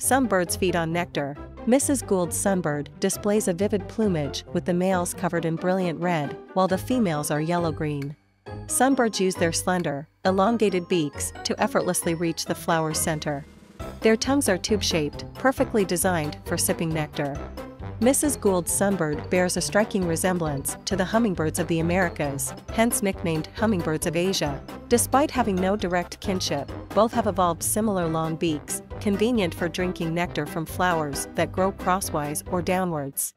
Some birds feed on nectar. Mrs. Gould's sunbird displays a vivid plumage with the males covered in brilliant red, while the females are yellow-green. Sunbirds use their slender, elongated beaks to effortlessly reach the flower's center. Their tongues are tube-shaped, perfectly designed for sipping nectar. Mrs. Gould's sunbird bears a striking resemblance to the hummingbirds of the Americas, hence nicknamed hummingbirds of Asia. Despite having no direct kinship, both have evolved similar long beaks, convenient for drinking nectar from flowers that grow crosswise or downwards.